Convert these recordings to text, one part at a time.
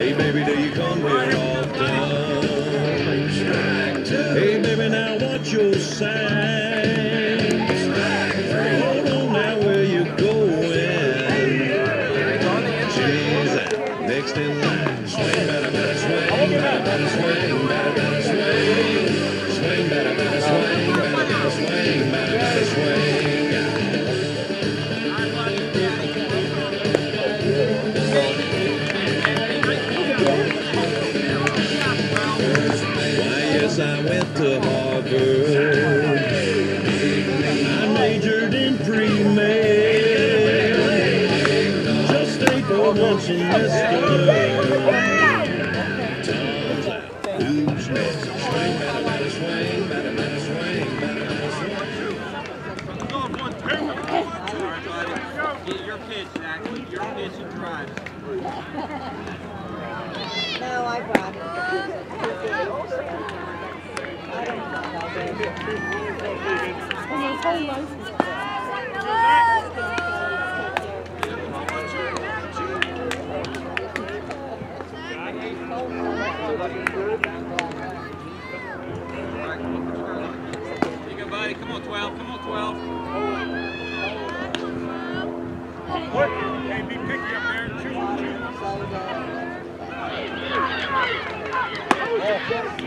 Hey, baby, do you? Música my body. I don't know about that. Come on, 12. Come on, 12. Hey, be picky up there. Choose, choose. Thank you.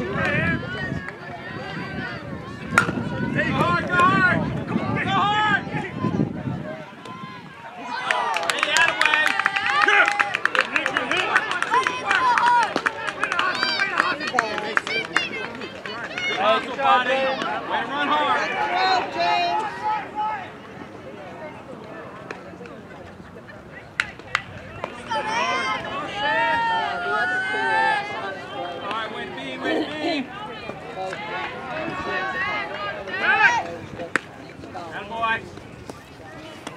Yeah.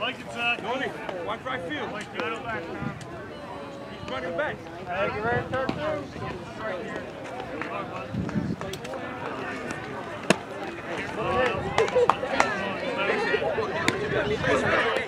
Like it, Zach. Tony, watch right field. Like battle back. He's running back. Thank you very third through. Right here. Come on, bud.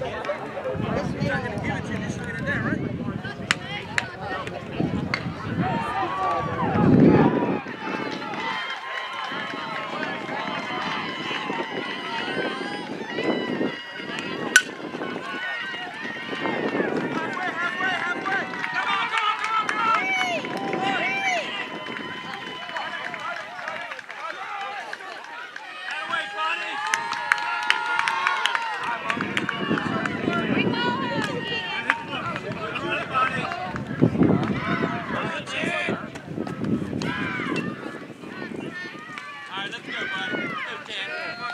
right, let's go,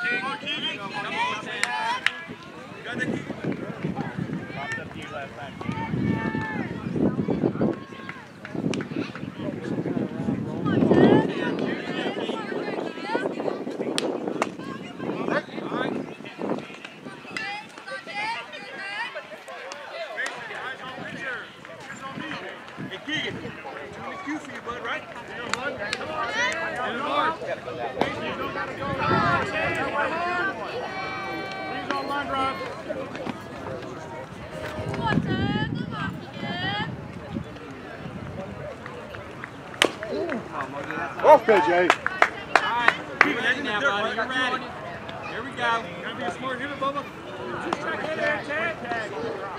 Come on, Come on, Come on, the King. Popped up to your left back, Off, KJ. Right. Now, buddy. You ready. Here we go. Gonna be a smart hitter, Bubba. Two-strike header, Chad.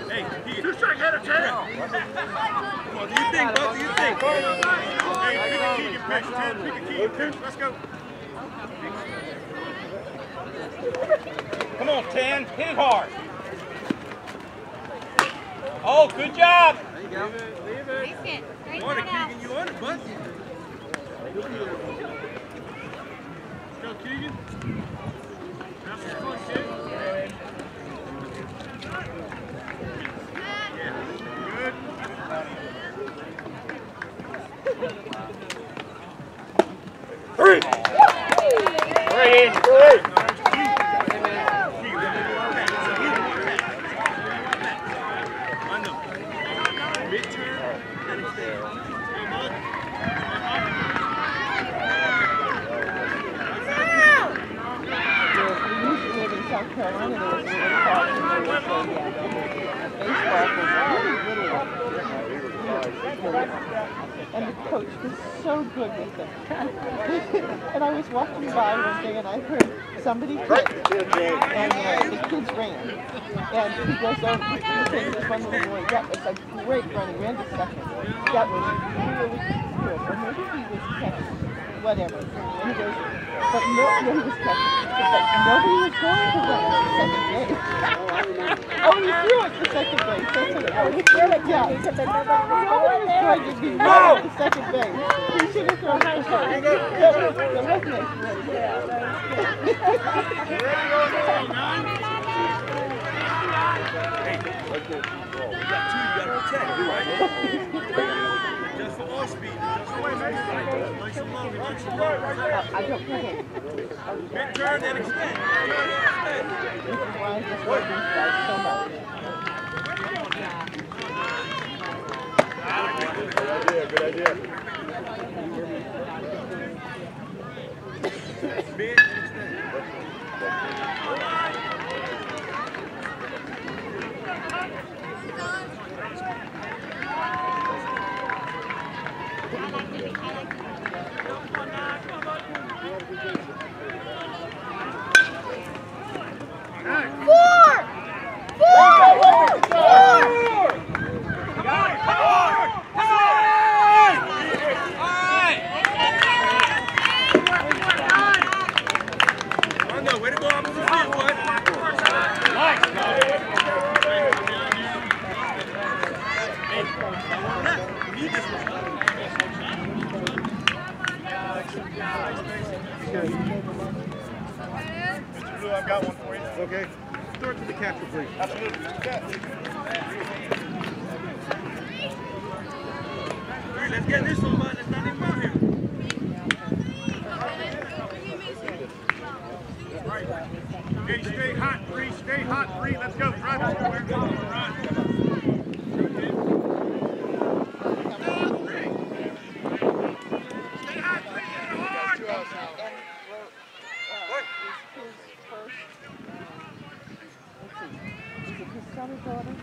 Hey, two-strike header, Chad. Come on, do you think, Bubba? Do you think? Hey, pick a key, you pitch, Chad. Pick a key, you. Let's go. Come on, Tan. Hit it hard. Oh, good job. There you go. Leave it. Leave it. Morning, Keegan. You on it, bud? Go, Keegan. Good. I know. Midterm, then extend. We used to live in South Carolina. There was a and uh, baseball was really little. And the coach was so good with them. and I was walking by one day and I heard somebody kick and uh, the kids ran. And he goes over, he said this one little boy, that was a great run. He ran to second. That was really good. Or maybe he was whatever. He goes, but no, no, he was catching. But nobody was going to to second base. oh, he threw it to second base. That's what it was. He yeah. nobody was going to be running second base. He should have thrown it to second. That was, that was nice. You got two, you got to protect, right? Forget. Midterm, then extend. Midterm, then extend. This is why I just love these guys so much. Mid, then extend. I know, way to go opposite field, bud. Hey, you need this one. Mr. Blue, I've got one for you. Okay. Throw it to the catcher, please. Absolutely. Three, let's get this one, bud. Let's not even out here. Okay, stay hot, three. Stay hot, three. Let's go. It. Run. Stay hot, three. Hit it hard. And we're, uh, is his first, let's see, is it his son or daughter?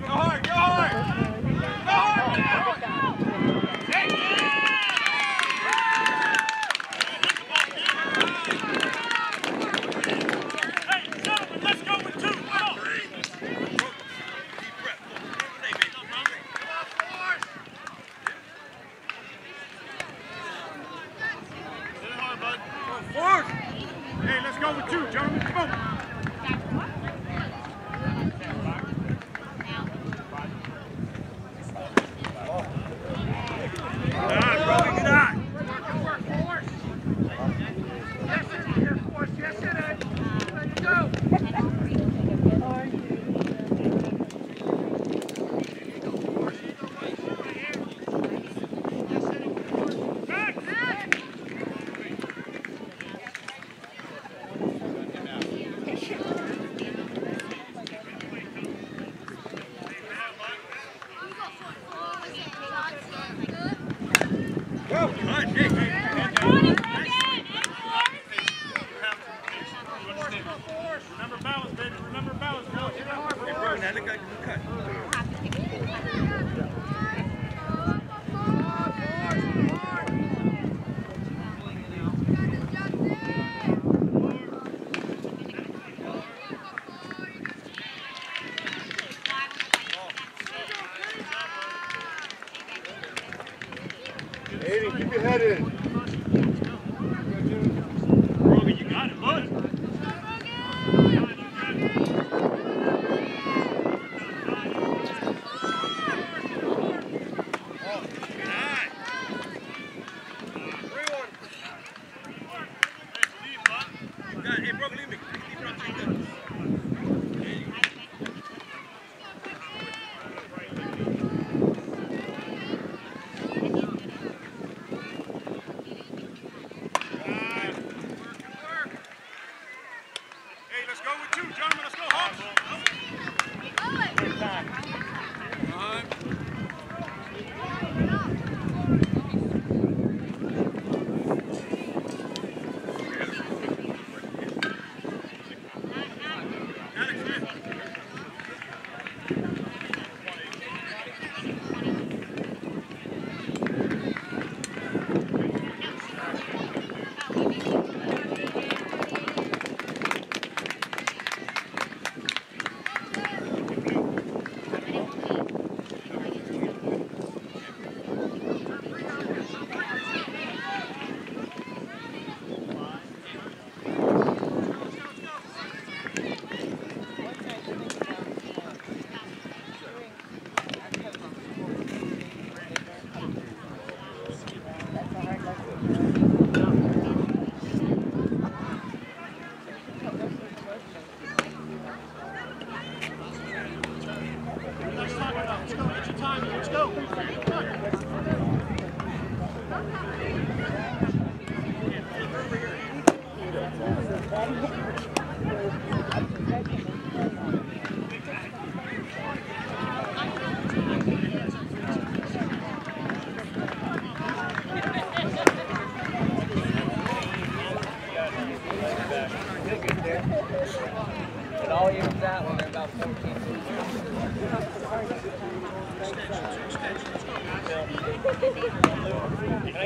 Go hard, go hard. First married? Hey, gentlemen, let's go with two. Come on. Deep breath. Hey, baby. Hit it hard, bud. Forward. Hey, let's go with two, gentlemen. Come on. Ah, bro, get out. Go. Good. Hey, hey. Remember balance, baby. Remember it hard. Hey, bro, now look like you cut. Let's go.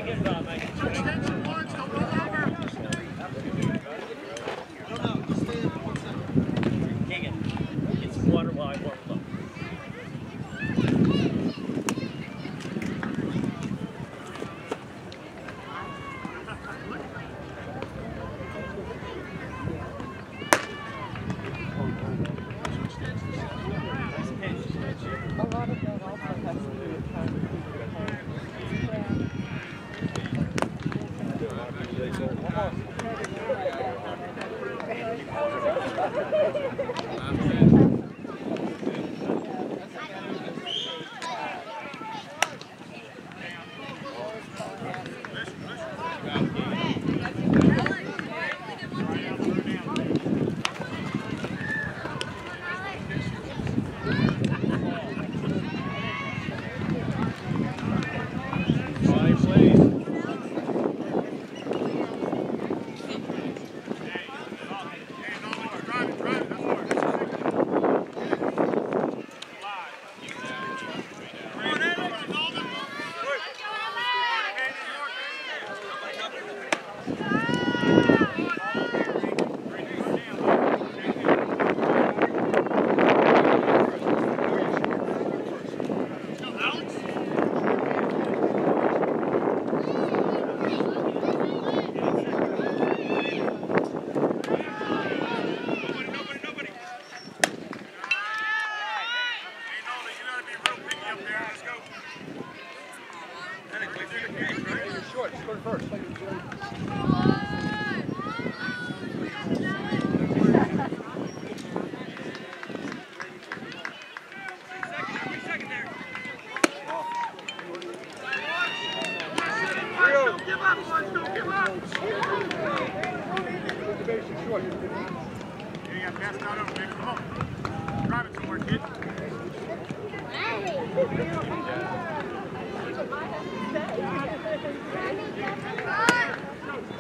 second, Bob. quick. You got passed out over,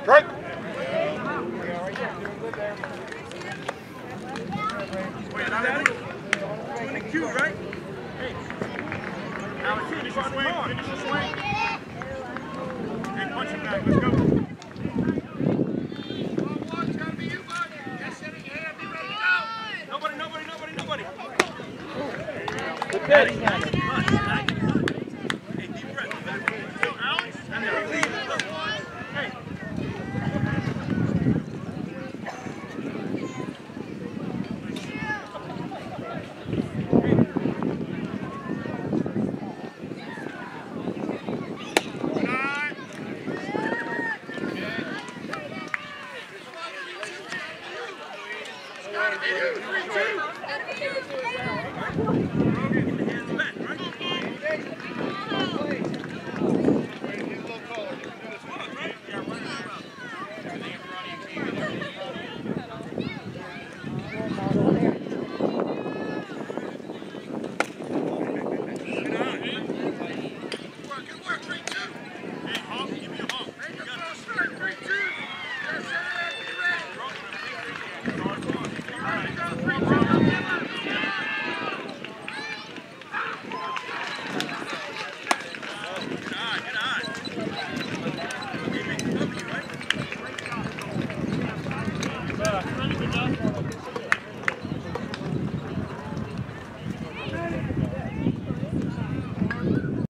right there. Doing good there. The swing. Finish your swing. Hey, punch him back. Let's go. Good.